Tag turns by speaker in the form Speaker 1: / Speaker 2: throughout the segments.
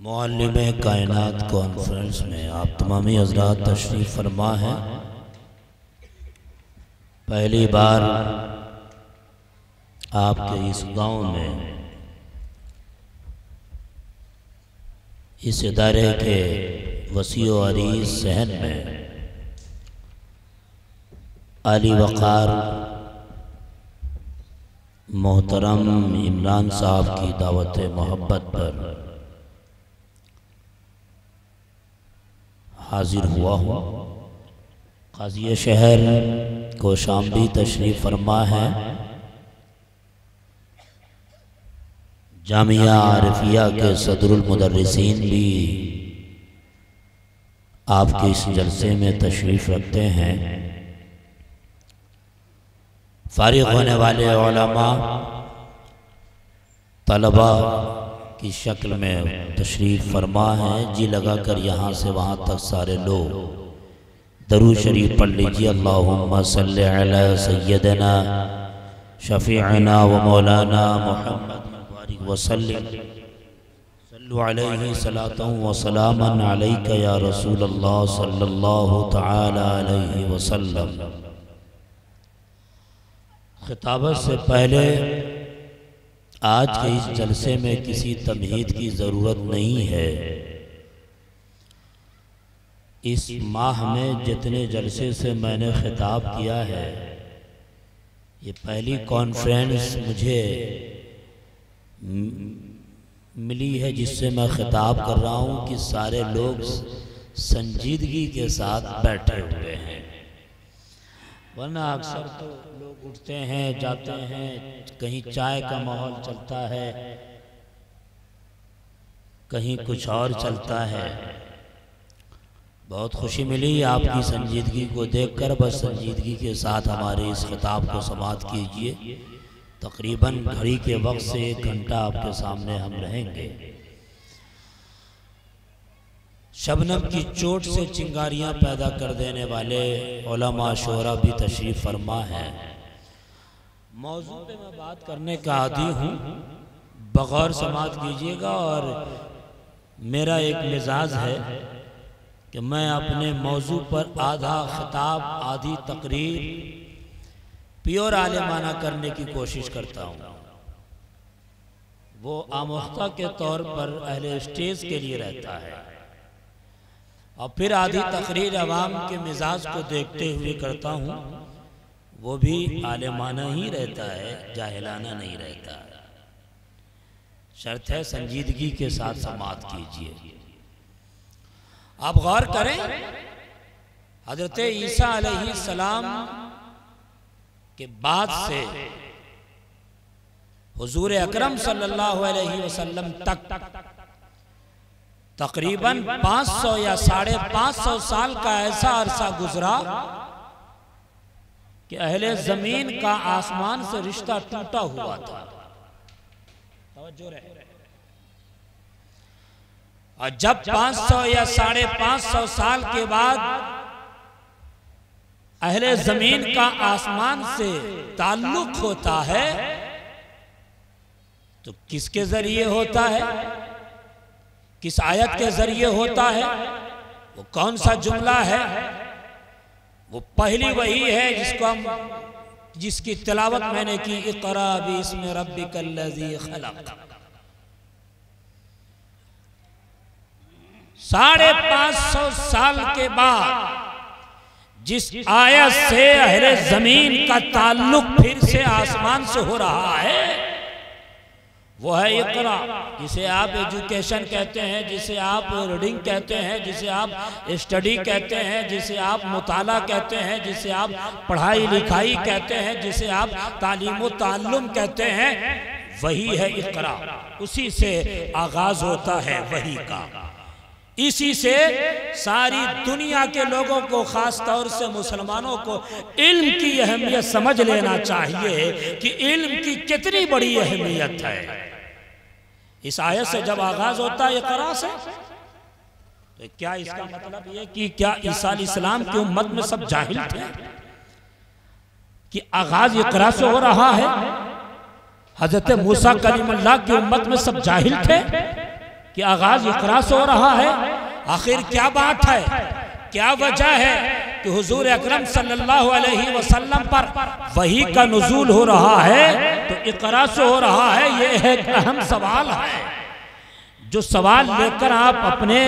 Speaker 1: मौलम कायनात कॉन्फ्रेंस में आप तमामी हजरात तशरीफ़ फरमा हैं। पहली बार आपके इस गाँव में इस इदारे के वसी अरीज सहन में अली वक़ार मोहतरम इमरान साहब की दावत मोहब्बत पर हाजिर हुआ हूँ। काजी शहर को शाम भी तशरीफ़ फरमा है। जामिया आरफिया के सदरुलमदरसिन भी आपके इस जलसे में तशरीफ़ रखते हैं। फारिग होने वाले तलबा की शक्ल में तशरीफ़ फरमा है, जी लगा कर यहाँ से वहाँ तक सारे लोग। दरू शरीफ पढ़ लीजिए, अल्लाहुम्मा सल्ली अला सैयदना, शफ़ीना व मौलाना मोहम्मद वसल्लम सल्लु अलैहि सलातन व सलामन अलैका या रसूल अल्लाह सल्लल्लाहु खिताबत से पहले आज के इस जलसे में किसी तमहीद की ज़रूरत नहीं है। इस माह में जितने जलसे से मैंने खिताब किया है। ये पहली कॉन्फ्रेंस मुझे मिली है जिससे मैं खिताब कर रहा हूँ कि सारे लोग संजीदगी के साथ बैठे हुए हैं। वरना अक्सर तो लोग उठते हैं जाते हैं कहीं चाय का माहौल चलता है कहीं कुछ और चलता है। बहुत खुशी मिली आपकी संजीदगी को देखकर बस संजीदगी के साथ हमारे इस खिताब को समाप्त कीजिए। तकरीबन घड़ी के वक्त से एक घंटा आपके सामने हम रहेंगे। शबनम की चोट से चिंगारियाँ पैदा कर देने वाले ओलमा शोरा भी तशरीफ़ फरमा है। मौजू पे मैं बात करने का आदि हूँ। बगौर समात कीजिएगा और मेरा एक मिजाज है कि मैं अपने मौजू पर आधा खिताब, आधी तकरीर प्योर आलिमाना करने की कोशिश करता हूँ। वो आमोख्ता के तौर पर अहले स्टेज के लिए रहता है। और फिर आधी तकरीर अवाम के मिजाज को देखते हुए करता हूँ, वो भी आलिमाना ही रहता है, जाहिलाना नहीं रहता। शर्त है संजीदगी के साथ समाप्त कीजिए। आप गौर करें, हज़रत ईसा सलाम के बाद से हुजूर अकरम सल्लल्लाहु अलैहि वसल्लम तक तकरीबन 500 या साढ़े पाँच सौ साल का ऐसा अरसा गुजरा कि अहले ज़मीन का आसमान से रिश्ता टूटा हुआ था। और जब 500 या साढ़े पाँच सौ साल के बाद अहले ज़मीन का आसमान से ताल्लुक होता है तो किसके ज़रिए होता है? किस आयत के ज़रिए होता है? वो कौन सा जुमला है? वो पहली वही है जिसको हम जिसकी तिलावत मैंने की इकरा भी इसमें रबी कल्लजी खलक। साढ़े पाँच सौ साल के बाद जिस आयत से अहले ज़मीन का ताल्लुक फिर से आसमान से हो रहा है। वो है इकरा जिसे आप एजुकेशन कहते हैं, जिसे आप रीडिंग कहते हैं, जिसे आप स्टडी कहते हैं, जिसे आप मुताला कहते हैं, जिसे आप पढ़ाई लिखाई कहते हैं, जिसे आप तालीम ताल्लुम कहते हैं, वही है इकरा। उसी से आगाज़ होता है, वही का। इसी से सारी दुनिया के लोगों को, खास तौर से मुसलमानों को, इल्म की अहमियत समझ लेना चाहिए कि इल्म की कितनी बड़ी अहमियत है। इस आयत से जब आगाज़ होता है इकरा से? तो क्या इसका मतलब ये कि क्या ईसा इस्लाम की उम्मत में सब जाहिल थे? कि आगाज़ इकरा से हो रहा है? हज़रत मूसा कलीमुल्लाह की उम्मत में सब जाहिल थे? कि आगाज़ इकरा से हो रहा है। आखिर क्या बात है? क्या वजह है कि हुजूर अकरम सल्लल्लाहु अलैहि वसल्लम पर वही का नजूल हो रहा है? तो इकरा से हो रहा है, ये एक अहम सवाल है। जो सवाल लेकर आप अपने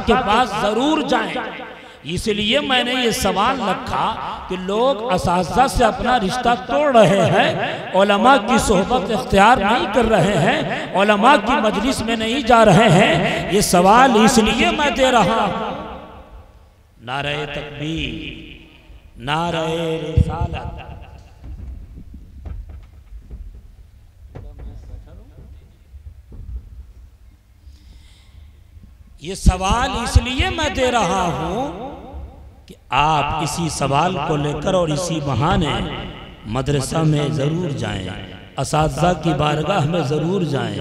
Speaker 1: के पास ज़रूर जाएँ। इसलिए मैंने ये सवाल रखा कि लोग इस से अपना रिश्ता तोड़ रहे हैं ओलमा की सोहबत इख्तियार नहीं कर रहे हैं ओलमा की मजलिस में नहीं जा रहे हैं ये सवाल इसलिए मैं दे रहा हूँ। नारे तकबीर नारे रिसालत। ये सवाल इसलिए मैं दे रहा हूँ कि आप इसी सवाल को लेकर और इसी बहाने मदरसा में ज़रूर जाएँ इस की बारगाह में ज़रूर जाएँ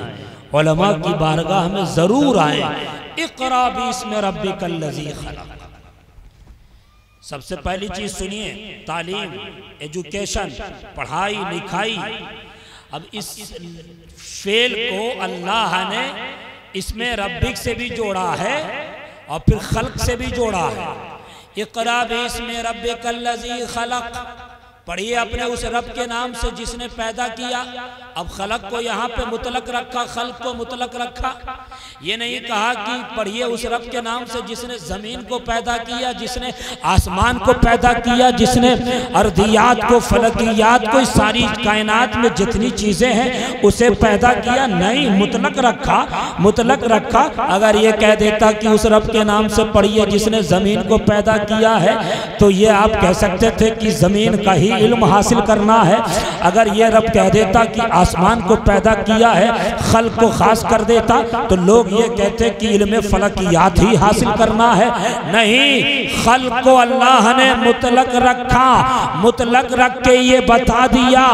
Speaker 1: की बारगाह में ज़रूर आए। इकरा भी इसमें रबी कल सबसे पहली चीज़ सुनिए, तालीम, एजुकेशन, पढ़ाई, लिखाई। अब इस फेल को अल्लाह ने इसमें रबिक से भी जोड़ा है और फिर खलक से भी जोड़ा है। इकरा भी इसमें रब कल्लजी खलक। पढ़िए अपने उस रब के नाम से जिसने पैदा किया। अब खलक को यहाँ पे मुतलक रखा, खल्क को मुतलक रखा। ये नहीं कहा कि पढ़िए उस रब के नाम से जिसने ज़मीन को पैदा किया, जिसने आसमान को पैदा किया, जिसने अर्दियात को, फलकियात को, सारी कायनात में जितनी चीज़ें हैं, उसे पैदा किया। नहीं, मुतलक रखा मुतलक रखा। अगर ये कह देता कि उस रब के नाम से पढ़िए जिसने ज़मीन को पैदा किया है तो ये आप कह सकते थे कि ज़मीन का ही इल्म हासिल करना है। अगर ये रब कह देता कि आसमान को पैदा किया है खल को खास कर देता तो लोग ये कहते कि इल्म फलकियात ही हासिल करना है। नहीं खल को अल्लाह ने मुतलक रखा। मुतलक रख के ये बता दिया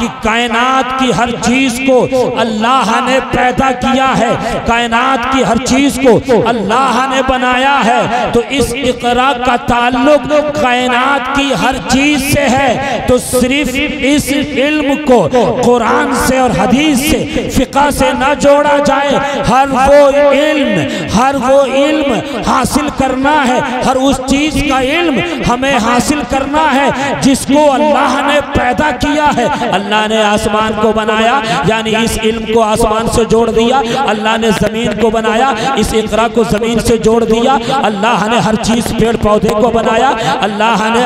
Speaker 1: कि कायनात की हर चीज़ को अल्लाह ने पैदा किया है। कायनात की हर चीज़ को अल्लाह ने बनाया है। तो इस इकरा का ताल्लुक कायनात की हर चीज़ से है। तो सिर्फ़ इस इल्म को कुरान से और हदीस से, फिका से न जोड़ा जाए। हर वो इल्म, हर वो इल्म हासिल करना है। हर उस चीज़ का इल्म हमें हासिल करना है, जिसको अल्लाह ने पैदा किया है। अल्लाह ने आसमान को बनाया, यानी इस इल्म को आसमान से जोड़ दिया। अल्लाह ने ज़मीन को बनाया, इस इकरा को ज़मीन से जोड़ दिया। अल्लाह ने हर चीज़ पेड़ पौधे को बनाया। अल्लाह ने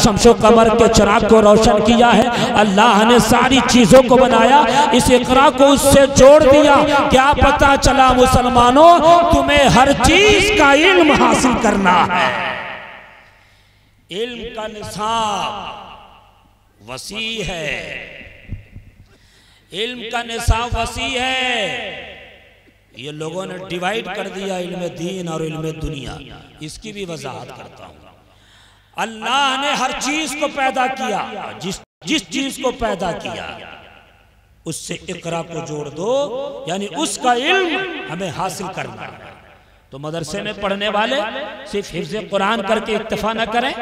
Speaker 1: शमशो कमर के चराग को रोशन किया है। अल्लाह ने सारी चीज़ों को बनाया। इस इकरा को उससे जोड़ दिया। क्या पता चला मुसलमानों, तुम्हें हर चीज़ का इल्म हासिल करना है। इल्म का निसाब वसी है। इल्म का निसाब वसी है। ये लोगों ने डिवाइड कर दिया इल्म दीन और इल्म दुनिया इसकी भी वजाहत करता हूँ। अल्लाह ने हर चीज़ को पैदा किया। जिस जिस चीज़ को पैदा किया, उससे इकरा को जोड़ दो, यानी उसका इल्म हमें हासिल करना है। तो मदरसे में पढ़ने वाले सिर्फ़ हिफ्ज कुरान करके इतफा न करें।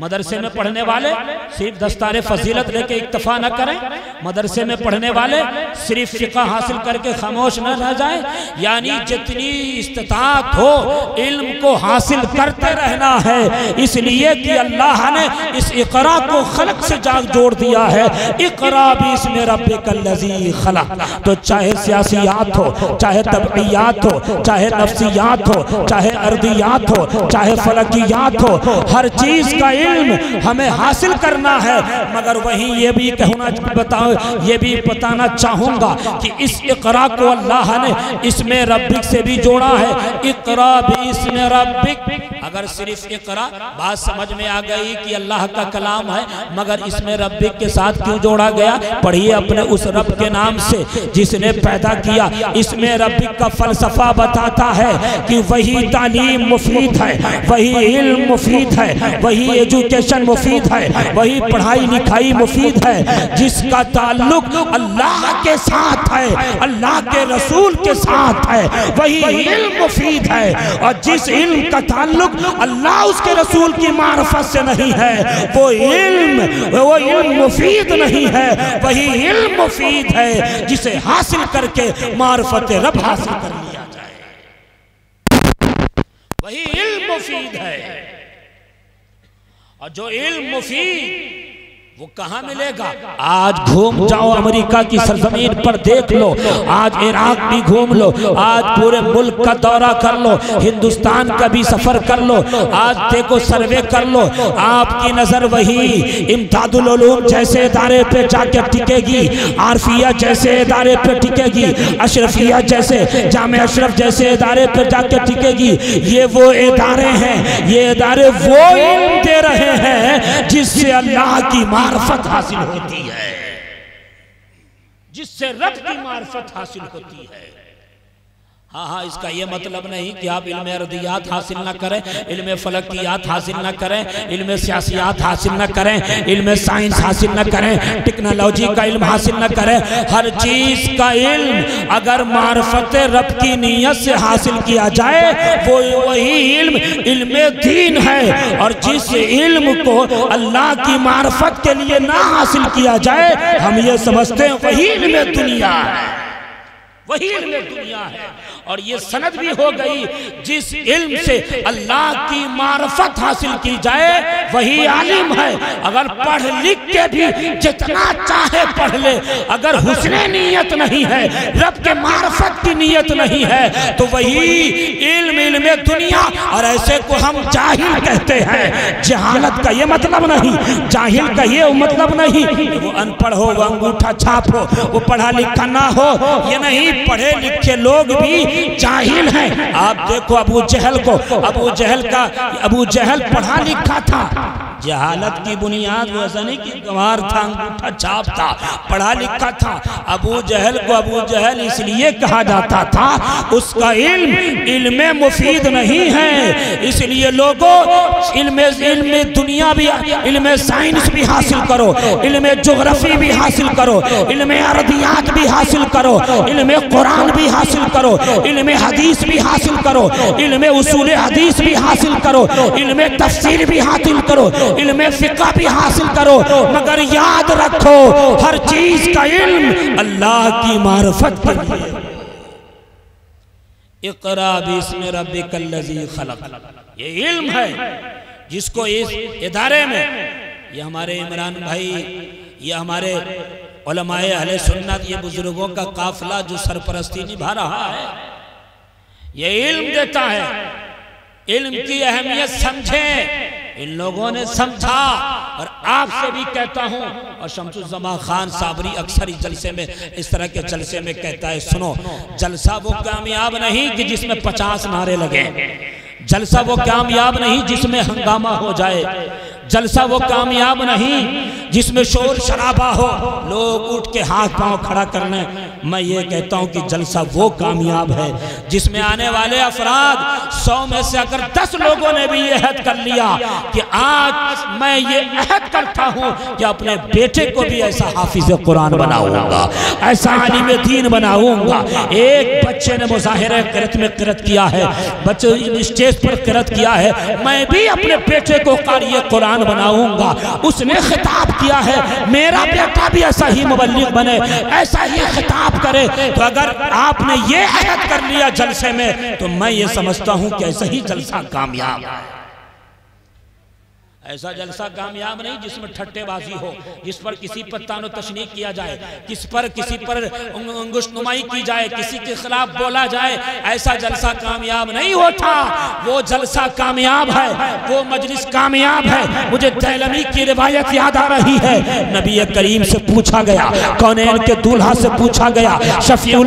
Speaker 1: मदरसे में पढ़ने वाले सिर्फ़ दस्तार फजीलत लेके इतफा न करें। मदरसे में पढ़ने वाले सिर्फ़ फिका हासिल करके खामोश न रह जाए। यानी जितनी इस्तात हो इल्म को हासिल करते रहना है। इसलिए कि अल्लाह ने इस इकरा को खलक से जाग जोड़ दिया है। इकरा भी इसमें रब खला तो चाहे सियासियात हो चाहे तबियात हो चाहे नफसियात हो चाहे अर्दियात हो चाहे फलकियात हो हर चीज़ का इल्म हमें हासिल करना है? मगर वहीं ये भी कहना बताओ, ये भी बताना चाहूँगा कि इस इकरा को अल्लाह ने इसमें रबिक से भी जोड़ा है। इकरा भी इसमें रबिक अगर सिर्फ़ इकरा बात समझ में आ गई कि अल्लाह का कलाम है, मगर इसमें रबिक के साथ क्यों जोड़ा गया? पढ़िए अपने उस रब के नाम से, जिसने पैदा किया। इसमें रबिक का फलसफा बताता है कि वही तालीम मुफीद है, वही इल्म मुफीद है, वही एजुकेशन मुफीद है, वही पढ़ाई लिखाई मुफीद है, जिसका ताल्लुक अल्लाह के साथ है, अल्लाह के रसूल के साथ है, वही इल्म मुफीद है। और जिस इल्म का ताल्लुक अल्लाह उसके रसूल की मार्फत से नहीं है। वो इल्म वो इल्म मुफीद नहीं है। वही इल्म मुफीद है जिसे हासिल करके मार्फत रब हासिल कर लिया जाए। वही इल्म मुफीद है। और जो इल्म मुफीद वो कहा मिलेगा? आज घूम जाओ अमेरिका की सरजमीन पर देख लो। आज इराक भी घूम लो। आज पूरे मुल्क का दौरा कर लो। हिंदुस्तान का भी सफ़र कर लो। आज देखो सर्वे कर लो। आपकी नज़र वही इमदादुल जैसे इदारे पे जाके टिकेगी। आरफिया जैसे इदारे पे टिकेगी। अशरफिया जैसे जाम अशरफ जैसे इदारे पे जाके टिकेगी। ये वो इदारे हैं। ये इदारे वो इल्म दे रहे हैं जिससे अल्लाह की माँ मार्फत हासिल होती है। जिससे रब की मार्फत हासिल होती है। हाँ हाँ इसका ये मतलब नहीं कि आप इल्म अर्दियात हासिल ना करें, इल्म फलकियात हासिल ना करें, इल्म सियासियात हासिल ना करें, इल्म साइंस हासिल ना करें, टेक्नोलॉजी का इल्म हासिल ना करें। हर चीज़ का इल्म अगर मार्फत रब की नीयत से हासिल किया जाए, वो वही इल्म इल्म दीन है। और जिस इल्म को अल्लाह की मार्फत के लिए ना हासिल किया जाए, हम ये समझते हैं वही इल्म दुनिया है। वही इल्म दुनिया है। और ये सनद भी हो गई जिस इल्म से अल्लाह की मार्फत हासिल की जाए वही आलिम है। अगर पढ़ लिख के भी जितना चाहे पढ़ ले। अगर हुसने नीयत नहीं है रब के मार्फत की नीयत नहीं है तो वही इल्म इल्म दुनिया और ऐसे को हम जाहिल कहते हैं। जहालत का ये मतलब नहीं जाहिल का ये मतलब नहीं वो अनपढ़ हो वो अंगूठा छाप हो वो पढ़ा लिखा ना हो ये नहीं पढ़े लिखे लोग भी जाहिल हैं। आप देखो अबू जहल को। अबू जहल का अबू जहल पढ़ा लिखा था। जहालत की बुनियाद वैसा नहीं कि गंवार था, अंगूठा छाप था पढ़ा लिखा था। अबू जहल को अबू जहल इसलिए कहा जाता था, उसका इल्म इल्म मुफीद नहीं है। इसलिए लोगों, इल्म इल्म दुनिया भी इल्म साइंस भी हासिल करो। इल्म जोग्राफी भी हासिल करो। इल्म अरदियात भी हासिल करो। इल्म कुरान भी हासिल करो, इल्म हदीस भी हासिल करो, इल्म उसूल हदीस भी हासिल करो, इल्म तफसीर भी हासिल करो, इल्म फिका भी हासिल करो, मगर याद रखो, हर चीज़ का इल्म अल्लाह की मार्फत के इकरा खलक। ये इल्म है, जिसको इस इदारे में, ये हमारे इमरान भाई, ये हमारे अहले सुन्नत, ये बुज़ुर्गों का काफिला जो सरपरस्ती निभा रहा है, ये इल्म देता है। इल्म की अहमियत समझे। इन लोगों ने समझा और आपसे भी कहता हूँ, और शमसुजमा खान साबरी अक्सर इस जलसे में, इस तरह के जलसे में कहता है, सुनो, जलसा वो कामयाब नहीं कि जिसमें पचास नारे लगे। जलसा वो कामयाब नहीं जिसमें हंगामा हो जाए। जलसा वो कामयाब नहीं, जिसमें शोर शराबा हो, लोग उठ के हाथ पाँव खड़ा करने, मैं ये कहता हूँ कि जलसा वो कामयाब है, जिसमें आने वाले अफराद, सौ में से अगर दस लोगों ने भी ये अहद कर लिया कि आज मैं ये अहद करता हूँ कि अपने बेटे को भी ऐसा हाफिज कुरान बनाऊँगा, ऐसा आलिम दीन बनाऊँगा। एक बच्चे ने मुजाहिर करत में करत किया है, बच्चे स्टेज पर करत किया है, मैं भी अपने बेटे को कारी कुरान बनाऊँगा। उसने खिताब किया है। मेरा बेटा भी ऐसा ही मुबलिक बने, ऐसा ही खिताब करे। तो अगर आपने ये अहद कर लिया जलसे में तो मैं ये समझता हूँ कि ऐसा ही जलसा कामयाब है। ऐसा जलसा कामयाब नहीं जिसमें ठट्टेबाजी हो, जिस पर किसी पर तानो तशनी किया जाए, किस पर किसी पर अंगुश नुमाई की जाए, किसी के खिलाफ बोला जाए, ऐसा जलसा कामयाब नहीं होता। वो जलसा कामयाब है, वो मजलिस कामयाब है। मुझे तैलमी की रिवायत याद आ रही है। नबी करीम से पूछा गया कौन के दूल्हा से पूछा गया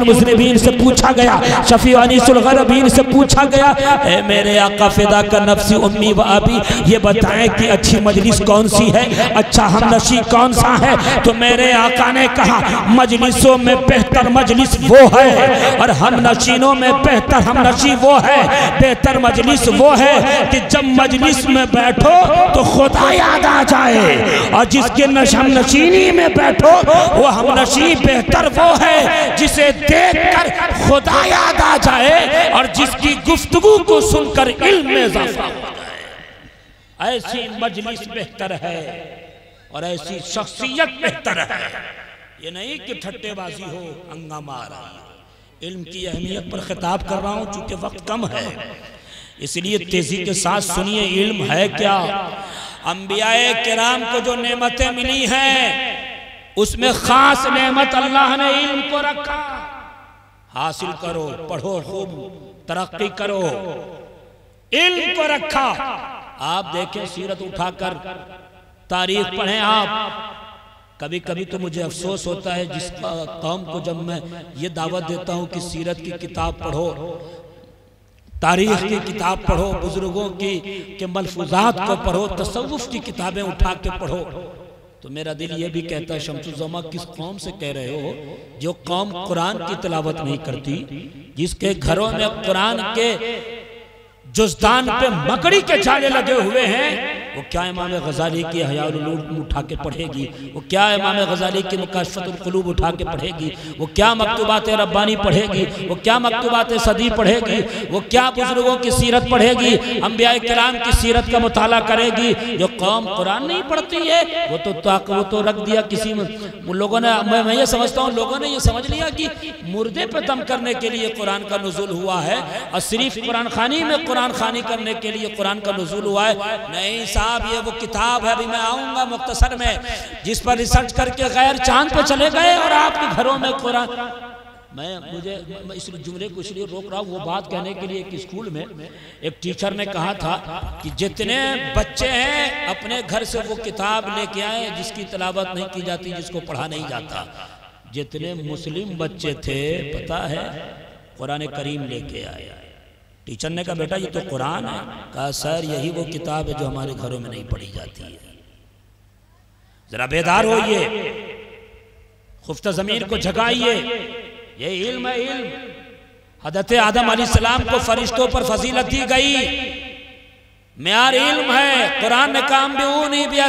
Speaker 1: मुजरिबीन से पूछा गया शफी अनीसुल गरबीन से पूछा गया मेरे आका फिदा का नफसी उम्मी व अभी ये बताएँ अच्छी मजलिस कौन सी है? अच्छा हम नशी कौन सा है? तो मेरे आका ने कहा, मजलिसों में बेहतर मजलिस वो है और हम नशीनों में बेहतर हम नशी वो है। बेहतर मजलिस वो है कि जब मजलिस में बैठो तो खुदा याद आ जाए और जिसके हम नशीनी में बैठो, वो हम नशी बेहतर वो है जिसे देख कर खुदा याद आ जाए और जिसकी गुफ्तगु को सुनकर इल्म में इजाफा ऐसी मजलिस बेहतर है और ऐसी शख्सियत बेहतर है। ये नहीं कि ठट्टेबाजी हो हंगामा आ रहा इल्म की अहमियत पर खिताब कर रहा हूँ, चूँकि वक्त कम है। इसलिए तेज़ी के साथ सुनिए, इल्म है क्या? अम्बियाए किराम को जो नेमतें मिली हैं, उसमें खास नेमत अल्लाह ने इल्म को रखा। हासिल करो, पढ़ो खूब, तरक्की करो। इल्म को रखा। आप देखें सीरत उठाकर तारीख पढ़ें आप। कभी कभी तो मुझे अफसोस होता है जिस कौम को जब मैं ये दावत देता हूँ कि सीरत की किताब पढ़ो। तारीख की किताब पढ़ो बुज़ुर्गों की के मलफूजात को पढ़ो तसवुफ की किताबें उठा के पढ़ो। तो मेरा दिल ये भी कहता है शमसुजमा किस कौम से कह रहे हो? जो कौम कुरान की तलावत नहीं करती जिसके घरों में कुरान के जुस्तान पे मकड़ी के जाले लगे हुए हैं वो क्या इमाम गजाली की हयाल उठा के पढ़ेगी? वो क्या इमाम गजाली की मुकाशफतुलूब उठा के पढ़ेगी? वो क्या मकतूबात रब्बानी पढ़ेगी? वो क्या मकतूबात सदी पढ़ेगी? वो क्या बुज़ुर्गों की सीरत पढ़ेगी? अम्बिया कलाम की सीरत का मुताला करेगी? जो कौम कुरान नहीं पढ़ती है, वो तो वो तो रख दिया किसी में। लोगों ने मैं ये समझता हूँ, लोगों ने ये समझ लिया कि मुर्दे पर दम करने के लिए कुरान का नजुल हुआ है और सिर्फ़ कुरान खानी में कुरान खानी करने के लिए कुरान का नजुल हुआ है। नहीं साहब ये वो किताब है, अभी मैं आऊँगा मुख्तसर में, जिस पर रिसर्च करके गैर चाँद पे चले गए और आपके घरों में कुरान। मैं, मुझे, मैं इस जुमले को इसलिए रोक रहा हूँ, वो बात कहने के लिए एक स्कूल में एक टीचर ने कहा था कि जितने बच्चे हैं, अपने घर से वो किताब लेके आए, जिसकी तलावत नहीं की जाती, जिसको पढ़ा नहीं जाता। जितने मुस्लिम बच्चे थे, पता है, कुरान करीम लेके आए। टीचर ने कहा, बेटा, ये तो कुरान है। कहा, सर, यही वो किताब है जो हमारे घरों में नहीं पढ़ी जाती है। जरा बेदार होइए। खुफ्त जमीर को झगाइए ये इल्म है इल्म। हदत आदम सलाम को फरिश्तों पर फजीलत दी गई। म्यार इल्म है। कुरान ने काम भी ऊ नहीं भी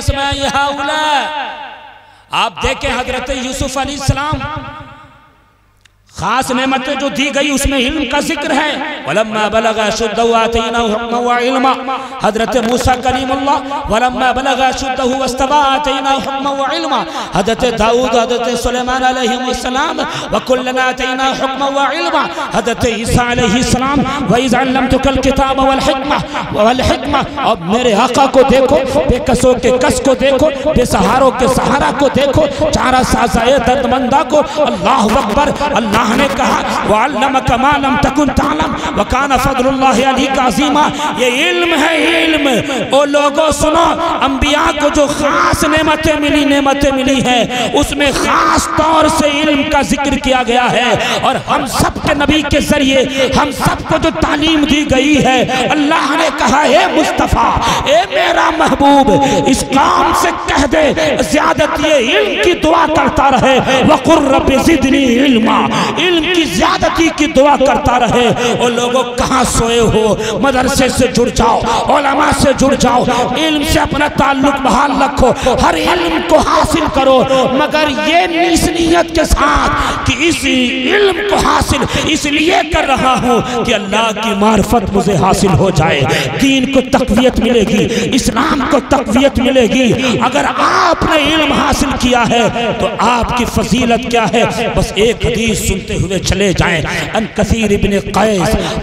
Speaker 1: आप देखें हज़रत यूसुफ अली सलाम। खास नेमतें जो दी गई उसमें इल्म का ज़िक्र है। वलम्मा बलगा शुद्ध हज़रत मूसा कलीमुल्लाह वलम्मा बलगा शुद्ध हज़रत दाऊद, हज़रत सुलेमान अलैहिस्सलाम व कुल्लना तैना हुक्म व इल्मा। हज़रत ईसा अलैहिस्सलाम व इज़ अल्लमतुकल किताब वल हिकमा। वल हिकमा। अब मेरे आका को देखो। बेकसों के कस को देखो। बेसहारों के सहारा को देखो। चारा साजाए दर्दमंदा को। अल्लाह अकबर। अल्लाह अल्लाह ने कहा वालम कमालम तकुन तालम, वकान फजल्लाजीमा ये इल्म है इल्म। ओ लोगों, सुनो, अंबिया को जो खास नेमतें मिली नेमतें मिली है, उसमें खास तौर से इल्म का ज़िक्र किया गया है। और हम सब के नबी के ज़रिए, हम सबको जो तालीम दी गई है, अल्लाह ने कहा, है मुस्तफ़ा, ए मेरा महबूब इस काम से कह दे, ज्यादत ये इल्म की दुआ करता रहे, वकुर रब जिदनी इल्मा। इल्म की ज्यादती की दुआ करता रहे। और लोगों, कहाँ सोए हो? मदरसे से जुड़ जाओ, ओलमा से जुड़ जाओ। इल्म से अपना ताल्लुक बहाल रखो। हर इल्म को हासिल करो। मगर ये नीसनीयत के साथ कि इस इल्म को हासिल इसलिए कर रहा हूँ कि अल्लाह की मार्फत मुझे हासिल हो जाए दीन को तकवीत मिलेगी इस्लाम को तकवीत मिलेगी अगर आपने इल्म हासिल किया है तो आपकी फजीलत क्या है बस एक हदीस सुनते हुए चले जाएं अन कसीर इब्न कैस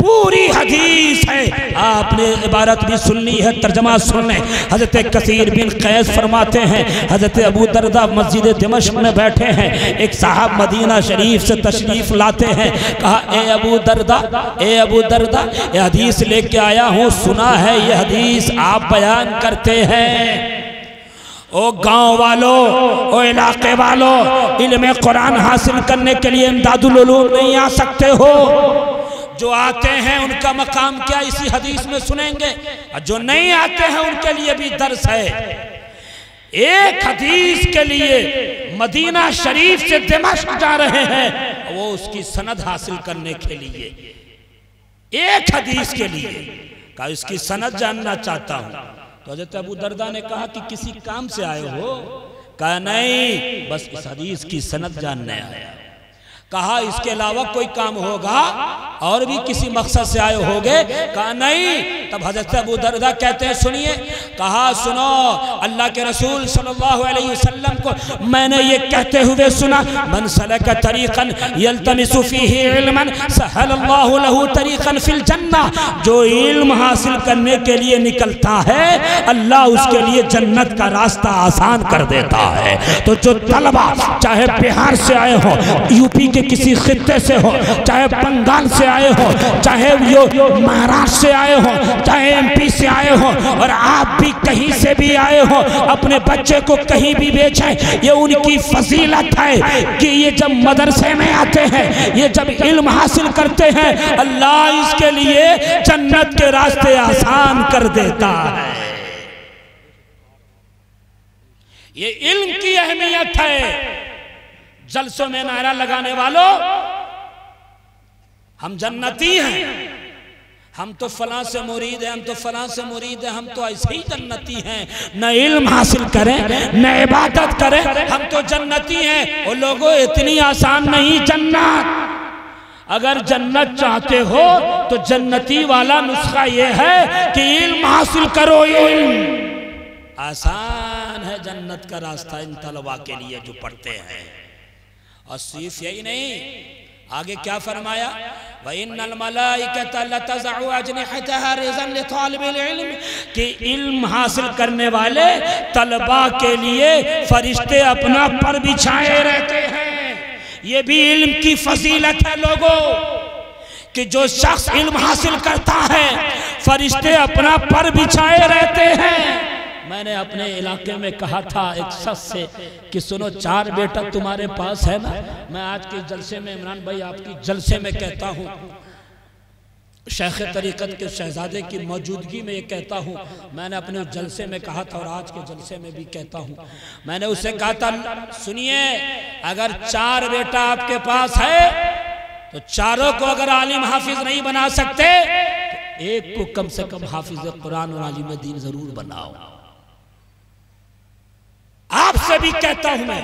Speaker 1: पूरी हदीस है। आपने इबारत भी सुननी है, तर्जमा सुन लें हज़रत कसीर बिन कैस फरमाते हैं, हज़रत अबू दरदा मस्जिद दिमश्क में बैठे हैं। एक साहब मदीना शरीफ से तशरीफ़ लाते हैं। कहा, ए अबू दरदा, ए अबू दरदा, ये हदीस लेके आया हूँ, सुना है ये हदीस, आप बयान करते हैं। ओ गाँव वालों, ओ इलाके वालों इल्म कुरान हासिल करने के लिए इमदादुल नहीं आ सकते हो। जो आते हैं उनका मकाम क्या इसी हदीस में सुनेंगे? और जो नहीं आते हैं उनके लिए भी दर्श है। एक हदीस के लिए मदीना शरीफ से दिमश्क जा रहे हैं वो उसकी सनद हासिल करने के लिए। एक हदीस के लिए का इसकी सनद जानना चाहता हूँ। तो हज़रत अबू दरदा ने कहा कि किसी काम से आए हो? कहा, नहीं, बस इस हदीस की सनद जानने आया। कहा, इसके अलावा कोई काम होगा? और भी किसी मकसद से आए होगे? कहा, नहीं। तब हज़रत अबू दरदा कहते हैं, सुनिए। कहा, सुनो, अल्लाह के रसूल सल्लल्लाहु अलैहि वसल्लम को मैंने ये कहते हुए सुना, मन सलक तरीकन यल्तमिसु फीही इल्मन, सहलल्लाहु लहु तरीकन फिल जन्ना जो इल्म हासिल करने के लिए निकलता है, अल्लाह उसके लिए जन्नत का रास्ता आसान कर देता है। तो जो तलबा, चाहे बिहार से आए हो, यूपी के किसी खत्ते से हो, चाहे बंगाल से आए हो, चाहे यो महाराष्ट्र से आए हो, चाहे एमपी से आए हो, और आप भी कहीं से भी आए हो, अपने बच्चे को कहीं भी बेचें, ये उनकी फजीलत है कि ये जब मदरसे में आते हैं, ये जब इल्म हासिल करते हैं, अल्लाह इसके लिए जन्नत के रास्ते आसान कर देता है। ये इल्म की अहमियत है। जलसों में नारा लगाने वालों, हम जन्नती हैं। हम तो फला से मुरीद हैं, हम तो फला से मुरीद हैं, हम तो ऐसे ही जन्नती हैं। न इल्म हासिल करें, न इबादत करें, हम तो जन्नती हैं। वो लोगों, इतनी आसान नहीं जन्नत। अगर जन्नत चाहते हो तो जन्नती वाला नुस्खा ये है कि इल्म हासिल करो इल्म। आसान है जन्नत का रास्ता इन तलबा के लिए जो पढ़ते हैं। और सिर्फ़ यही नहीं। आगे क्या फरमाया? कि इल्म हासिल करने वाले तलबा के लिए फरिश्ते अपना पर बिछाए रहते हैं। ये भी इल्म की फजीलत है लोगों। कि जो शख्स इल्म हासिल करता है फरिश्ते अपना पर बिछाए रहते हैं। मैंने अपने इलाके में कहा था एक शख्स से कि सुनो, चार बेटा तुम्हारे पास है ना? मैं आज के जलसे में, इमरान भाई, आपकी जलसे में कहता हूँ। शेख तरीक़त के शहजादे की मौजूदगी में ये कहता हूँ, मैंने अपने जलसे में कहा था और आज के जलसे में भी कहता हूँ। मैंने उससे कहा था, सुनिए, अगर चार बेटा आपके पास है तो चारों को अगर आलिम हाफिज नहीं बना सकते तो एक को कम से कम हाफिज कुरान और आलिम दीन ज़रूर बनाओ। भी कहता हूँ मैं,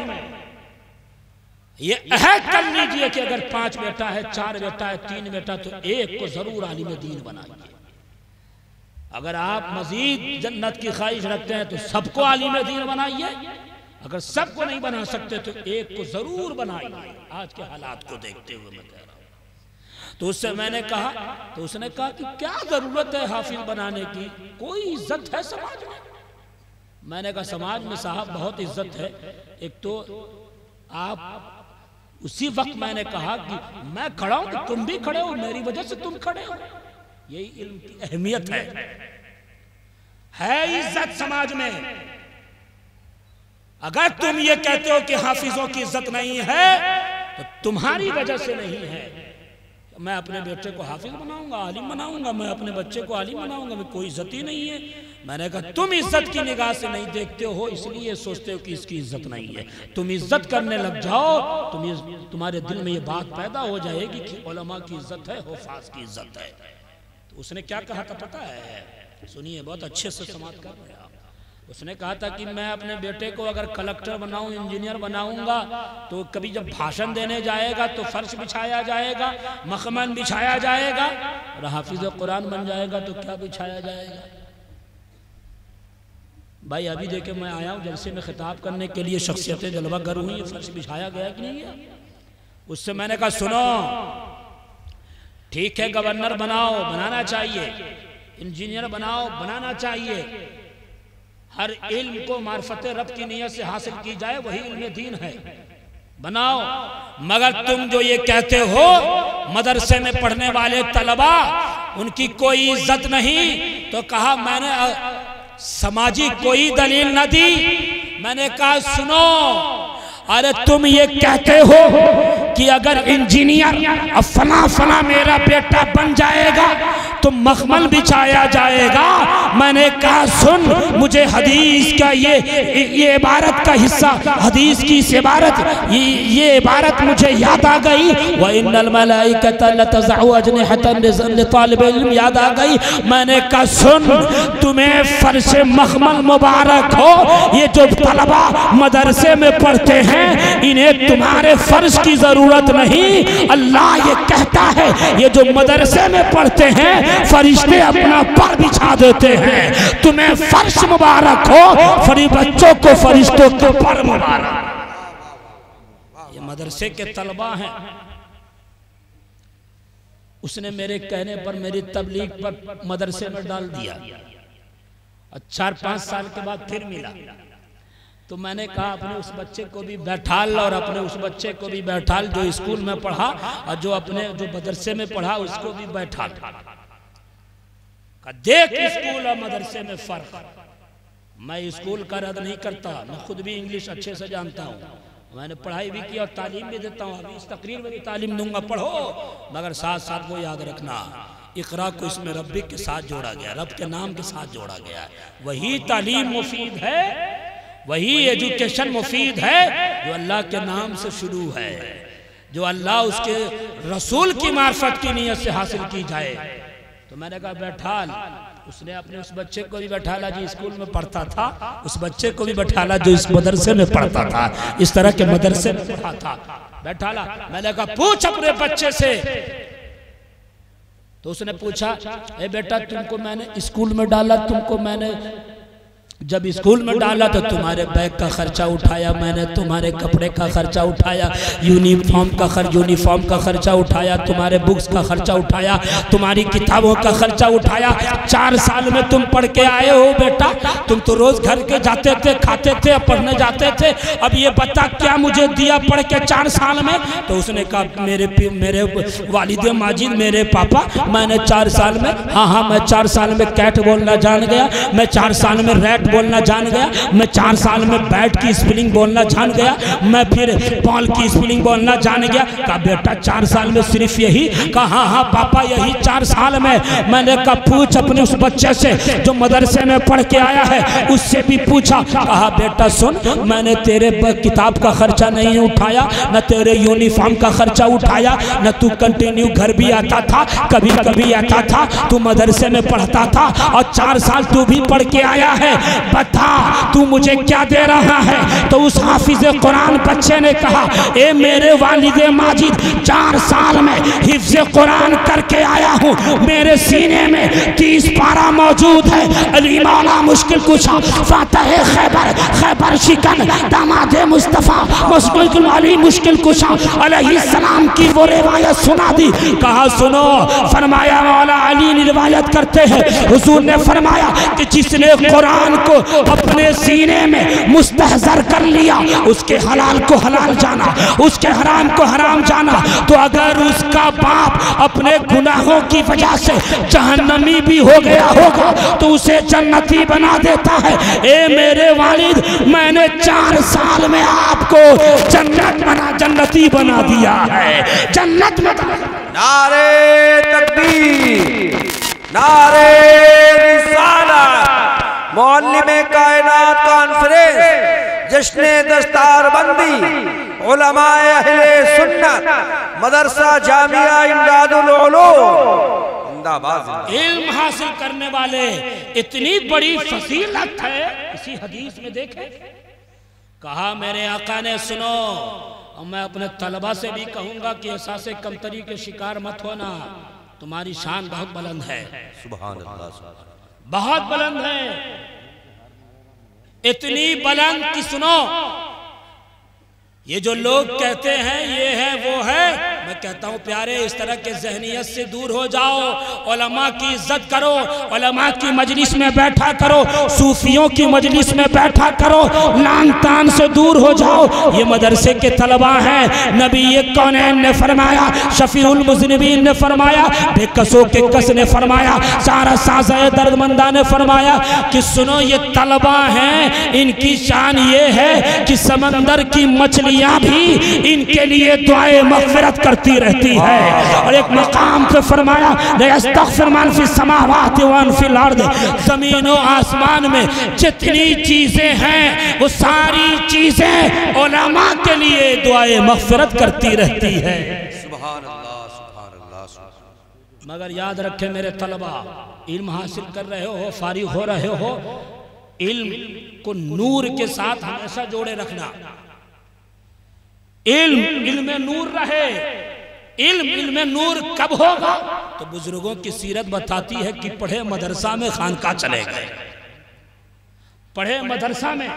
Speaker 1: ये अहद कर लीजिए कि अगर पाँच बेटा है, चार बेटा है, तीन बेटा तो एक को ज़रूर आलिम दीन बनाइए। अगर आप मजीद जन्नत की ख्वाहिश रखते हैं तो सबको आलिम दीन बनाइए। अगर सबको नहीं बना सकते तो एक को ज़रूर बनाइए। आज के हालात को देखते हुए मैं कह रहा हूँ। तो उससे मैंने कहा तो उसने कहा कि क्या ज़रूरत है हाफिज बनाने की? कोई इज़्ज़त है समाज में? मैंने कहा, समाज में साहब बहुत इज़्ज़त है। एक तो आप उसी वक्त मैंने कहा कि मैं खड़ा हूँ तो तुम भी खड़े हो, मेरी वजह से तुम खड़े हो। यही इल्म की अहमियत है। है इज़्ज़त समाज में। अगर तुम ये कहते हो कि हाफिजों की इज़्ज़त नहीं है तो तुम्हारी वजह से नहीं है। मैं अपने बेटे को हाफिज बनाऊँगा, आलिम बनाऊँगा, मैं अपने बच्चे को आलिम बनाऊँगा, मैं कोई इज़्ज़त ही नहीं है। मैंने कहा, तुम इज़्ज़त की निगाह से नहीं देखते हो, इसलिए सोचते हो कि इसकी इज़्ज़त नहीं है। तुम इज़्ज़त करने लग जाओ, तुम तुम्हारे दिल में ये बात पैदा हो जाएगी कि ओलमा की इज़्ज़त है, होफाज की इज़्ज़त है। तो उसने क्या कहा था, पता है? सुनिए, बहुत अच्छे से समाप्त कर रहे उसने कहा था कि मैं अपने बेटे को अगर कलेक्टर बनाऊँ इंजीनियर बनाऊँगा तो कभी जब भाषण देने जाएगा तो फर्श बिछाया जाएगा मखमन बिछाया जाएगा और हाफिज कुरान बन जाएगा तो क्या बिछाया जाएगा? भाई, अभी देखे मैं आया हूँ, जलसे में खिताब करने के लिए शख्सियत जलवा गर हुई फर्श बिछाया गया कि नहीं गया उससे मैंने कहा, सुनो, ठीक है गवर्नर बनाओ, बनाना चाहिए इंजीनियर बनाओ, बनाना चाहिए हर इल्म को मार्फत रब की नीयत से हासिल की जाए, वही इल्म दीन है। बनाओ, मगर तुम जो ये कहते हो, मदरसे में पढ़ने वाले तलबा, उनकी कोई इज़्ज़त नहीं। तो कहा, मैंने समाजी कोई दलील न दी। मैंने कहा, सुनो, अरे तुम ये कहते हो कि अगर इंजीनियर फला फला मेरा बेटा बन जाएगा तो मखमल बिछाया जाएगा। मैंने कहा, सुन, मुझे हदीस का ये ये इबारत का हिस्सा, हदीस की इस इबारत, ये ये इबारत मुझे याद आ गई। वह याद आ गई। मैंने कहा, सुन, तुम्हें फर्श मखमल मुबारक हो। ये जो तलबा मदरसे में पढ़ते हैं, इन्हें तुम्हारे फर्श की ज़रूरत नहीं। अल्लाह ये कहता है, ये जो मदरसे में पढ़ते हैं फरिश्ते अपना पर बिछा देते हैं। तुम्हें फर्श मुबारक हो, फरी बच्चों को, फरिश्तों के पर मुबारक। ये मदरसे के तलबा हैं। उसने मेरे कहने पर, मेरी तबलीग पर मदरसे में डाल दिया। चार पाँच साल के बाद फिर मिला। तो मैंने कहा, अपने उस बच्चे को भी बैठाल और अपने उस बच्चे को भी बैठाल, जो स्कूल में पढ़ा और जो अपने, जो मदरसे में पढ़ा, उसको भी बैठा। देख स्कूल और मदरसे में फ़र्क। मैं स्कूल का रद्द नहीं करता मैं खुद भी इंग्लिश अच्छे से जानता हूँ। मैंने पढ़ाई भी की और तालीम भी देता हूँ। अभी इस तकरीर में भी तालीम दूँगा पढ़ो। मगर साथ साथ वो याद रखना इकरा को इसमें रब्बी के साथ जोड़ा गया रब के नाम के साथ जोड़ा गया वही तालीम मुफीद है वही एजुकेशन मुफीद है जो अल्लाह के नाम से शुरू है जो अल्लाह उसके रसूल की मार्फत की नीयत से हासिल की जाए। तो मैंने कहा बैठा उसने अपने उस बच्चे को भी बैठा ला जो, स्कूल में पढ़ता था। उस बच्चे को भी बैठा ला जो इस मदरसे में पढ़ता था, इस तरह के मदरसे में पढ़ा था। बैठा ला मैंने कहा, पूछ अपने बच्चे से। तो उसने पूछा, ए बेटा, तुमको मैंने स्कूल में डाला, तुमको मैंने जब स्कूल में डाला तो तुम्हारे बैग का खर्चा उठाया, मैंने तुम्हारे कपड़े का खर्चा उठाया, यूनिफॉर्म का खर्च यूनिफॉर्म का खर्चा उठाया, तुम्हारे बुक्स का खर्चा उठाया, तुम्हारी किताबों का खर्चा उठाया। चार साल में तुम पढ़ के आए हो बेटा। तुम तो रोज घर के जाते थे, खाते थे, पढ़ने जाते थे। अब ये बता क्या मुझे दिया पढ़ के चार साल में? तो उसने कहा, मेरे मेरे वालिद माजिद, मेरे पापा, मैंने चार साल में हाँ हाँ मैं चार साल में कैट बोलना जान गया। मैं चार साल में रैट बोलना जान गया। मैं चार साल में बैट की स्पिलिंग बोलना जान गया। मैं फिर बॉल की स्पिलिंग बोलना जान गया। कहा, बेटा, चार साल में सिर्फ़ यही? कहा हाँ हाँ पापा, यही चार साल में। मैंने कहा, पूछ अपने उस बच्चे से जो मदरसे में पढ़ के आया है। उससे भी पूछा। कहा, बेटा, सुन, मैंने तेरे किताब का खर्चा नहीं उठाया, न तेरे यूनिफॉर्म का खर्चा उठाया, न तू कंटिन्यू घर भी आता था कभी कभी आता था, तू मदरसे में पढ़ता था, और चार साल तू भी पढ़ के आया है। बता तू मुझे क्या दे रहा है? तो उस हाफिज कुरान बच्चे ने कहा, ए मेरे वालिद माजिद, चार साल में हिफ्ज कुरान करके आया हूँ। मेरे सीने में तीस पारा मौजूद है। अली मौला मुश्किल कुछ फातह खैबर खैबर शिकन, दामाद मुस्तफ़ा। मुश्किल अली मुश्किल कुछ सलाम की वो रिवायत सुना दी? कहा, सुनो। फरमाया, मौला अली रिवायत करते हैं। हुजूर ने फरमाया कि जिसने कुरान को अपने सीने में मुस्तहजर कर लिया। उसके हलाल को हलाल जाना, उसके हराम को हराम जाना। तो अगर उसका बाप अपने गुनाहों की वजह से जहन्नमी भी हो गया होगा तो उसे जन्नती बना देता है। ए मेरे वालिद, मैंने चार साल में आपको जन्नत बना, जन्नती बना दिया है। जन्नत में
Speaker 2: नारे तकबीर, नारे रिसाला मौलम कायनात कॉन्फ्रेंस जश्न दस्तार बंदी अहले सुन्नत मदरसा जामिया इमदादुल
Speaker 1: इल्म हासिल करने वाले इतनी बड़ी फसीलत है इसी हदीस में देखे। कहा मेरे आका ने सुनो और मैं अपने तलबा से भी कहूँगा कि एहसास कमतरी के शिकार मत होना तुम्हारी शान बहुत बुलंद है। बहुत बुलंद है। इतनी बुलंद की सुनो। ये जो लोग कहते हैं, ये है, वो है। मैं कहता हूँ, प्यारे, इस तरह के जहनीत से दूर हो जाओ। ओलमा की इज़्ज़त करो ओलमा की मजलिस में बैठा करो, सूफियों की मजलिस में बैठा करो लान तान से दूर हो जाओ। ये मदरसे के तलबा हैं। नबी कौन ने फरमाया, शफीउल मुजनबीन ने फरमाया, बेकसों के कस ने फरमाया, सारा साज दर्दमंदा ने फरमाया कि सुनो, ये तलबा हैं। इनकी शान ये है कि समंदर की मछलियाँ भी इनके लिए दुआए मफरत करती रहती है। और एक मकाम पे फरमाया ज़मीन आसमान में जितनी चीज़ें हैं वो सारी चीज़ें ओलमा के लिए दुआए मफरत करती रहती है। मगर याद रखे मेरे तलबा इल्म हासिल कर रहे हो फारिग हो रहे हो इल्म को नूर के साथ हमेशा जोड़े रखना। इल्म इल्म नूर रहे। इल्म इल्म नूर कब होगा? तो बुज़ुर्गों की सीरत बताती है कि पढ़े मदरसा में खानका चले गए। पढ़े मदरसा में